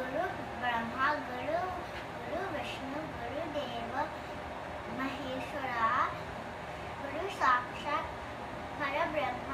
गुरु ब्रह्मा गुरु गुरु विष्णु गुरुदेव महेश्वरा गुरु साक्षात पर ब्रह्म